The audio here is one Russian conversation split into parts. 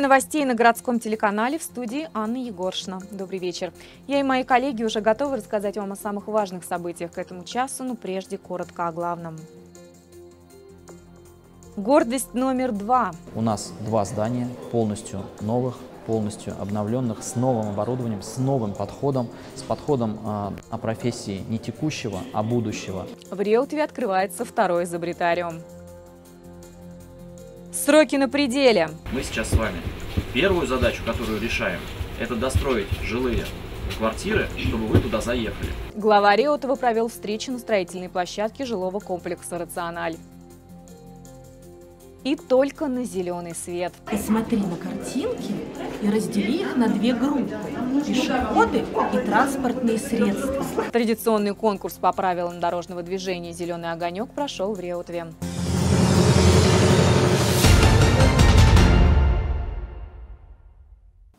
Время новостей на городском телеканале в студии Анна Егоршина. Добрый вечер. Я и мои коллеги уже готовы рассказать вам о самых важных событиях к этому часу, но прежде коротко о главном. Гордость номер два. У нас два здания полностью новых, полностью обновленных, с новым оборудованием, с новым подходом, с подходом э, о профессии не текущего, а будущего. В Реутове открывается второй изобретариум. Сроки на пределе. Мы сейчас с вами первую задачу, которую решаем, это достроить жилые квартиры, чтобы вы туда заехали. Глава Реутова провел встречу на строительной площадке жилого комплекса «Рациональ». И только на зеленый свет. Посмотри на картинки и раздели их на две группы – пешеходы и транспортные средства. Традиционный конкурс по правилам дорожного движения «Зеленый огонек» прошел в Реутове.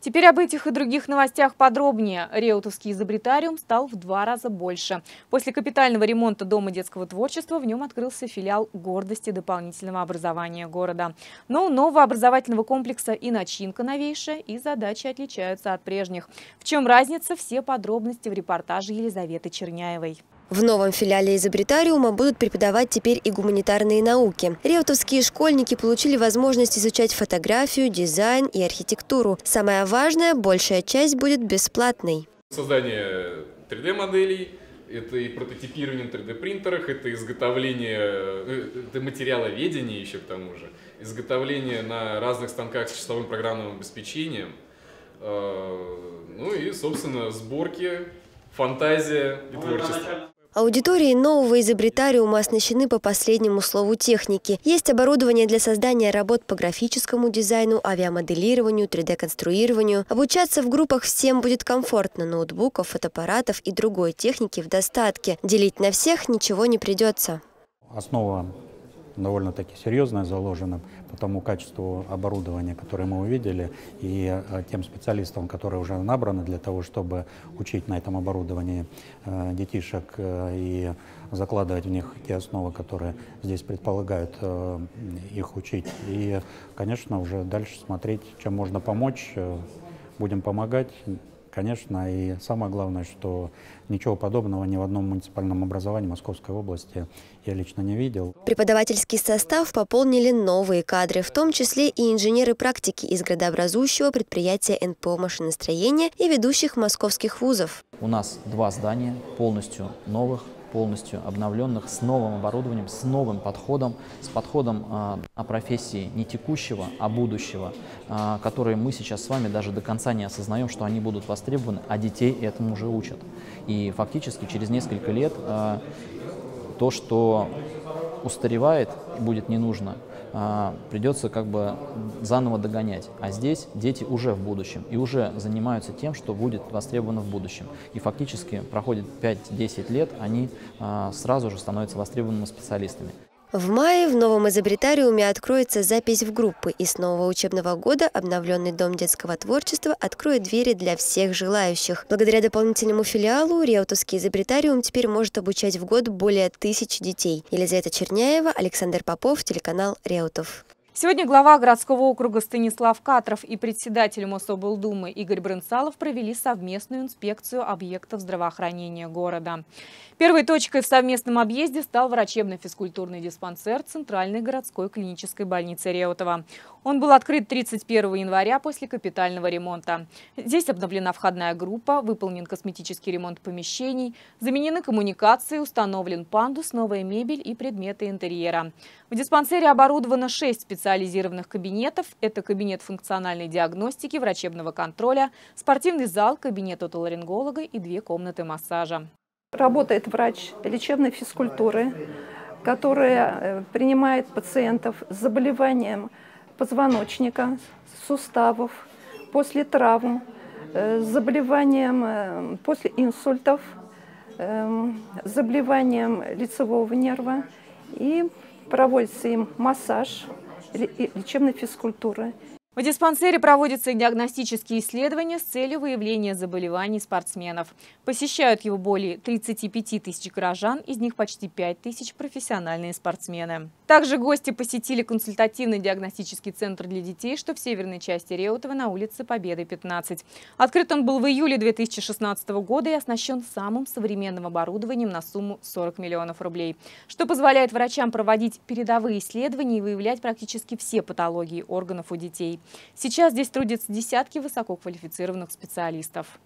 Теперь об этих и других новостях подробнее. Реутовский изобретариум стал в два раза больше. После капитального ремонта Дома детского творчества в нем открылся филиал гордости дополнительного образования города. Но у нового образовательного комплекса и начинка новейшая, и задачи отличаются от прежних. В чем разница, все подробности в репортаже Елизаветы Черняевой. В новом филиале изобретариума будут преподавать теперь и гуманитарные науки. Реутовские школьники получили возможность изучать фотографию, дизайн и архитектуру. Самое важное, большая часть будет бесплатной. Создание 3D-моделей, это и прототипирование на 3D-принтерах, это изготовление, э, это материаловедение еще к тому же, изготовление на разных станках с часовым программным обеспечением, э, ну и, собственно, сборки, фантазия и творчество. Аудитории нового изобретариума оснащены по последнему слову техники. Есть оборудование для создания работ по графическому дизайну, авиамоделированию, 3D-конструированию. Обучаться в группах всем будет комфортно. Ноутбуков, фотоаппаратов и другой техники в достатке. Делить на всех ничего не придется. Основа довольно-таки серьезная заложена по тому качеству оборудования, которое мы увидели, и э, тем специалистам, которые уже набраны для того, чтобы учить на этом оборудовании э, детишек э, и закладывать в них те основы, которые здесь предполагают их учить. И, конечно, уже дальше смотреть, чем можно помочь. Будем помогать. Конечно, и самое главное, что ничего подобного ни в одном муниципальном образовании Московской области я лично не видел. Преподавательский состав пополнили новые кадры, в том числе и инженеры практики из градообразующего предприятия НПО машиностроения и ведущих московских вузов. У нас два здания полностью новых, полностью обновленных, с новым оборудованием, с новым подходом, с подходом о профессии не текущего, а будущего, э, которые мы сейчас с вами даже до конца не осознаем, что они будут востребованы, а детей этому уже учат. И фактически через несколько лет э, то, что устаревает, будет не нужно, а, придется как бы заново догонять. А здесь дети уже в будущем и уже занимаются тем, что будет востребовано в будущем. И фактически проходит 5-10 лет, они а, сразу же становятся востребованными специалистами. В мае в новом изобретариуме откроется запись в группы, и с нового учебного года обновленный Дом детского творчества откроет двери для всех желающих. Благодаря дополнительному филиалу Реутовский изобретариум теперь может обучать в год более тысячи детей. Елизавета Черняева, Александр Попов, телеканал Реутов. Сегодня глава городского округа Станислав Катров и председатель Мособлдумы Игорь Брынцалов провели совместную инспекцию объектов здравоохранения города. Первой точкой в совместном объезде стал врачебно-физкультурный диспансер Центральной городской клинической больницы Реутова. Он был открыт 31 января после капитального ремонта. Здесь обновлена входная группа, выполнен косметический ремонт помещений, заменены коммуникации, установлен пандус, новая мебель и предметы интерьера. В диспансере оборудовано 6 специализированных кабинетов. Это кабинет функциональной диагностики, врачебного контроля, спортивный зал, кабинет отоларинголога и две комнаты массажа. Работает врач лечебной физкультуры, которая э, принимает пациентов с заболеванием позвоночника, суставов, после травм, э, с заболеванием э, после инсультов, с заболеванием лицевого нерва. И проводится им массаж лечебной физкультуры. В диспансере проводятся диагностические исследования с целью выявления заболеваний спортсменов. Посещают его более 35 тысяч горожан, из них почти 5 тысяч профессиональные спортсмены. Также гости посетили консультативный диагностический центр для детей, что в северной части Реутова на улице Победы, 15. Открыт он был в июле 2016 года и оснащен самым современным оборудованием на сумму 40 миллионов рублей, что позволяет врачам проводить передовые исследования и выявлять практически все патологии органов у детей. Сейчас здесь трудятся десятки высококвалифицированных специалистов.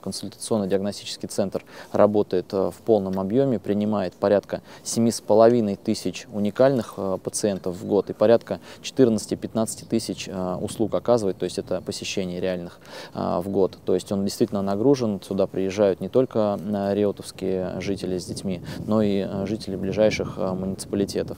Консультационно-диагностический центр работает э, в полном объеме, принимает порядка 7,5 тысяч уникальных э, пациентов в год и порядка 14-15 тысяч э, услуг оказывает, то есть это посещение реальных в год. То есть он действительно нагружен, сюда приезжают не только реутовские жители с детьми, но и жители ближайших муниципалитетов.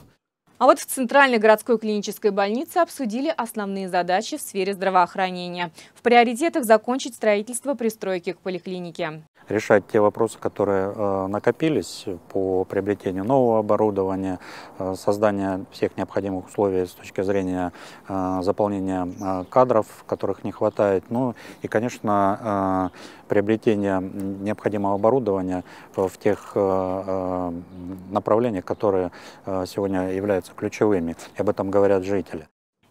А вот в Центральной городской клинической больнице обсудили основные задачи в сфере здравоохранения. В приоритетах закончить строительство пристройки к поликлинике решать те вопросы, которые э, накопились по приобретению нового оборудования, э, создания всех необходимых условий с точки зрения э, заполнения кадров, которых не хватает, ну и, конечно, приобретение необходимого оборудования в тех направлениях, которые сегодня являются ключевыми. Об этом говорят жители.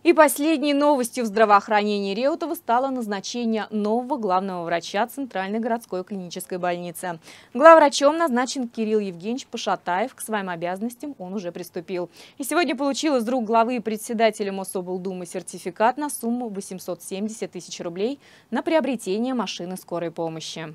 И последней новостью в здравоохранении Реутова стало назначение нового главного врача Центральной городской клинической больницы. Главврачом назначен Кирилл Евгеньевич Пашатаев. К своим обязанностям он уже приступил. И сегодня получил из рук главы и председателя Мособлдумы сертификат на сумму 870 тысяч рублей на приобретение машины скорой помощи.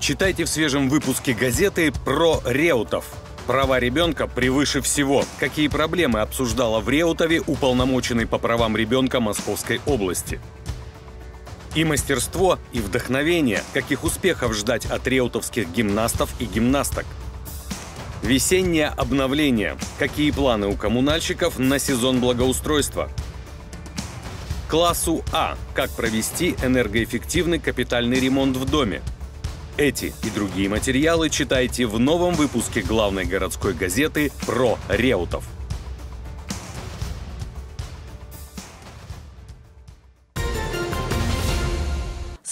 Читайте в свежем выпуске газеты про Реутов. Права ребенка превыше всего. Какие проблемы обсуждала в Реутове уполномоченный по правам ребенка Московской области. И мастерство, и вдохновение, каких успехов ждать от реутовских гимнастов и гимнасток. Весеннее обновление. Какие планы у коммунальщиков на сезон благоустройства? Классу А. Как провести энергоэффективный капитальный ремонт в доме? Эти и другие материалы читайте в новом выпуске главной городской газеты про Реутов.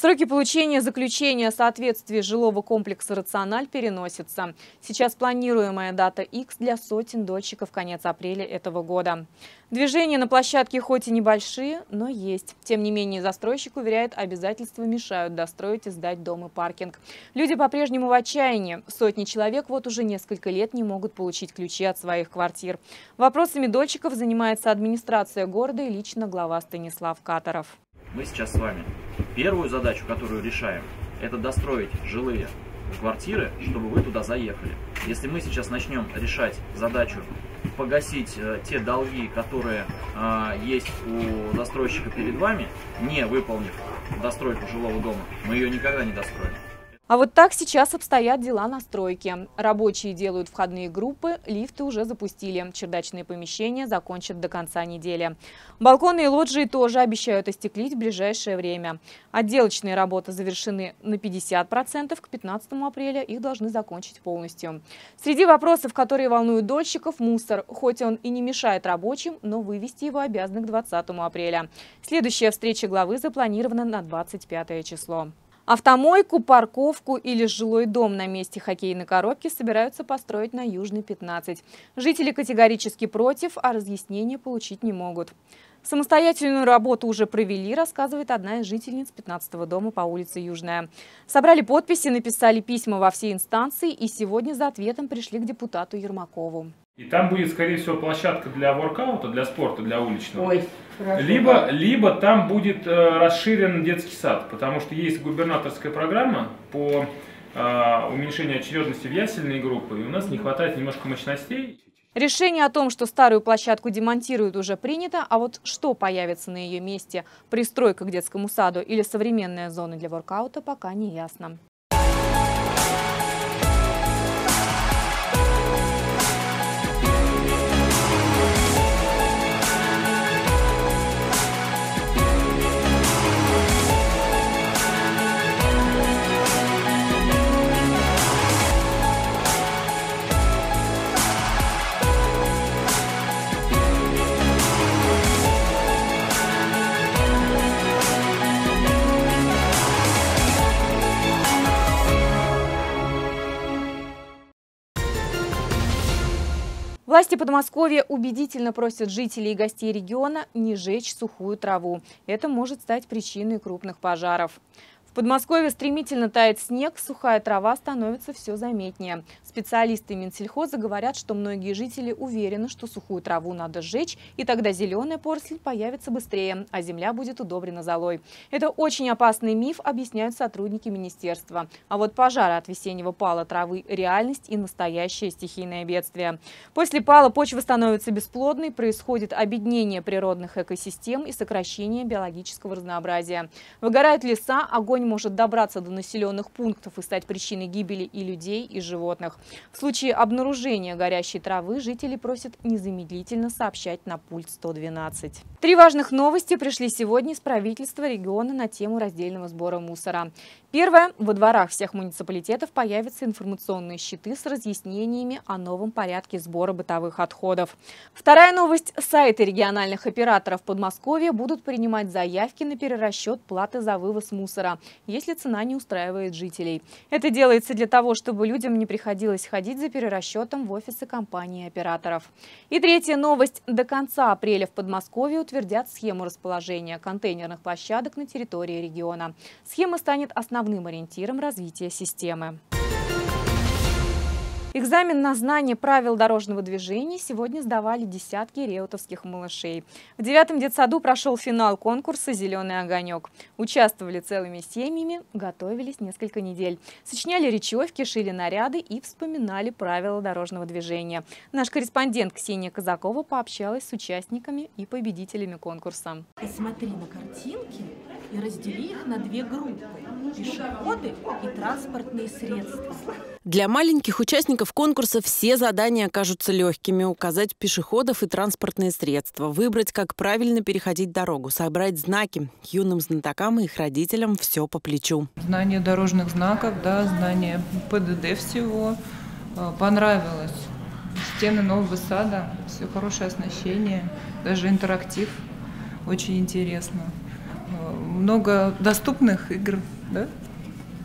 Сроки получения заключения о соответствии жилого комплекса «Рациональ» переносятся. Сейчас планируемая дата X для сотен дольщиков конец апреля этого года. Движения на площадке хоть и небольшие, но есть. Тем не менее, застройщик уверяет, обязательства мешают достроить и сдать дом и паркинг. Люди по-прежнему в отчаянии. Сотни человек вот уже несколько лет не могут получить ключи от своих квартир. Вопросами дольщиков занимается администрация города и лично глава Станислав Катаров. Мы сейчас с вами первую задачу, которую решаем, это достроить жилые квартиры, чтобы вы туда заехали. Если мы сейчас начнем решать задачу погасить э, те долги, которые э, есть у застройщика перед вами, не выполнив достройку жилого дома, мы ее никогда не достроим. А вот так сейчас обстоят дела на стройке. Рабочие делают входные группы, лифты уже запустили. Чердачные помещения закончат до конца недели. Балконы и лоджии тоже обещают остеклить в ближайшее время. Отделочные работы завершены на 50%, к 15 апреля их должны закончить полностью. Среди вопросов, которые волнуют дольщиков, мусор. Хоть он и не мешает рабочим, но вывести его обязаны к 20 апреля. Следующая встреча главы запланирована на 25 число. Автомойку, парковку или жилой дом на месте хоккейной коробки собираются построить на Южной 15. Жители категорически против, а разъяснения получить не могут. Самостоятельную работу уже провели, рассказывает одна из жительниц 15-го дома по улице Южная. Собрали подписи, написали письма во все инстанции и сегодня за ответом пришли к депутату Ермакову. И там будет, скорее всего, площадка для воркаута, для спорта, для уличного. Ой, хорошо, либо, либо там будет э, расширен детский сад, потому что есть губернаторская программа по э, уменьшению очередности в ясельные группы, и у нас не хватает немножко мощностей. Решение о том, что старую площадку демонтируют, уже принято, а вот что появится на ее месте, пристройка к детскому саду или современная зона для воркаута, пока не ясно. Власти Подмосковья убедительно просят жителей и гостей региона не жечь сухую траву. Это может стать причиной крупных пожаров. Подмосковье стремительно тает снег, сухая трава становится все заметнее. Специалисты Минсельхоза говорят, что многие жители уверены, что сухую траву надо сжечь, и тогда зеленая поросль появится быстрее, а земля будет удобрена золой. Это очень опасный миф, объясняют сотрудники министерства. А вот пожары от весеннего пала травы – реальность и настоящее стихийное бедствие. После пала почва становится бесплодной, происходит обеднение природных экосистем и сокращение биологического разнообразия. Выгорают леса, огонь может добраться до населенных пунктов и стать причиной гибели и людей, и животных. В случае обнаружения горящей травы жители просят незамедлительно сообщать на пульт 112. Три важных новости пришли сегодня из правительства региона на тему раздельного сбора мусора. Первое. Во дворах всех муниципалитетов появятся информационные щиты с разъяснениями о новом порядке сбора бытовых отходов. Вторая новость. Сайты региональных операторов Подмосковья будут принимать заявки на перерасчет платы за вывоз мусора если цена не устраивает жителей. Это делается для того, чтобы людям не приходилось ходить за перерасчетом в офисы компании операторов. И третья новость. До конца апреля в Подмосковье утвердят схему расположения контейнерных площадок на территории региона. Схема станет основным ориентиром развития системы. Экзамен на знание правил дорожного движения сегодня сдавали десятки реутовских малышей. В девятом детсаду прошел финал конкурса «Зеленый огонек». Участвовали целыми семьями, готовились несколько недель. Сочиняли речевки, шили наряды и вспоминали правила дорожного движения. Наш корреспондент Ксения Казакова пообщалась с участниками и победителями конкурса. Посмотри на картинки и раздели их на две группы – пешеходы и транспортные средства. Для маленьких участников конкурса все задания окажутся легкими. Указать пешеходов и транспортные средства, выбрать, как правильно переходить дорогу, собрать знаки. Юным знатокам и их родителям все по плечу. Знание дорожных знаков, да, знание ПДД всего. Э, понравилось. Стены нового сада, все хорошее оснащение, даже интерактив. Очень интересно. Много доступных игр, да?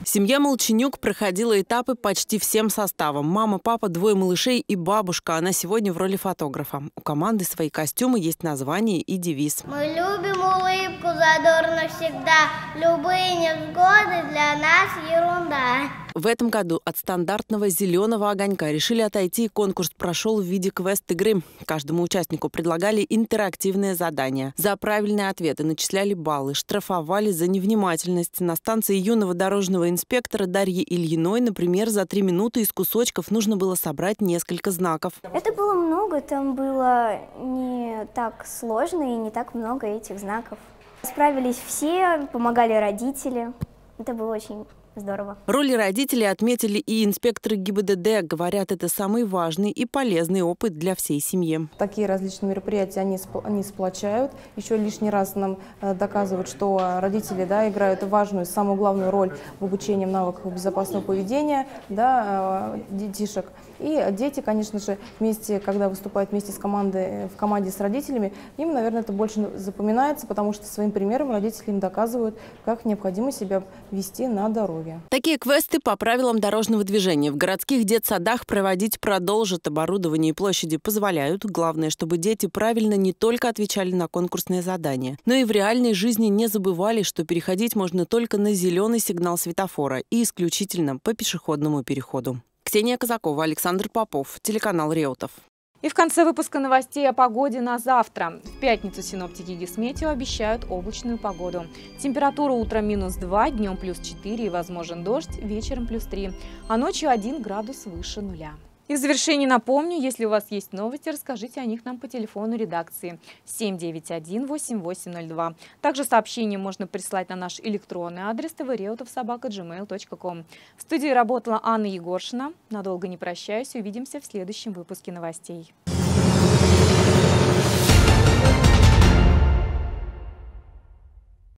Семья Молчанюк проходила этапы почти всем составом. Мама, папа, двое малышей и бабушка. Она сегодня в роли фотографа. У команды свои костюмы, есть название и девиз. Мы любим улыбку задорно всегда. Любые невзгоды для нас ерунда. В этом году от стандартного зеленого огонька решили отойти. Конкурс прошел в виде квест-игры. Каждому участнику предлагали интерактивные задания. За правильные ответы начисляли баллы, штрафовали за невнимательность. На станции юного дорожного инспектора Дарьи Ильиной, например, за три минуты из кусочков нужно было собрать несколько знаков. Это было много, там было не так сложно и не так много этих знаков. Справились все, помогали родители. Это было очень Здорово. Роли родителей отметили и инспекторы ГИБДД. Говорят, это самый важный и полезный опыт для всей семьи. Такие различные мероприятия, они, они сплочают. Еще лишний раз нам э, доказывают, что родители да, играют важную, самую главную роль в обучении навыков безопасного поведения да, э, детишек. И дети, конечно же, вместе, когда выступают вместе с командой, в команде с родителями, им, наверное, это больше запоминается, потому что своим примером родители им доказывают, как необходимо себя вести на дороге. Такие квесты по правилам дорожного движения в городских детсадах проводить продолжат. Оборудование и площади позволяют. Главное, чтобы дети правильно не только отвечали на конкурсные задания, но и в реальной жизни не забывали, что переходить можно только на зеленый сигнал светофора и исключительно по пешеходному переходу. Ксения Казакова, Александр Попов, телеканал Реутов. И в конце выпуска новостей о погоде на завтра. В пятницу синоптики Гисметео обещают облачную погоду. Температура утром минус 2, днем плюс 4 и возможен дождь, вечером плюс 3, а ночью 1 градус выше нуля. И в завершении напомню, если у вас есть новости, расскажите о них нам по телефону редакции 791-8802. Также сообщение можно прислать на наш электронный адрес tvreutовсобака.gmail.com. В студии работала Анна Егоршина. Надолго не прощаюсь, увидимся в следующем выпуске новостей.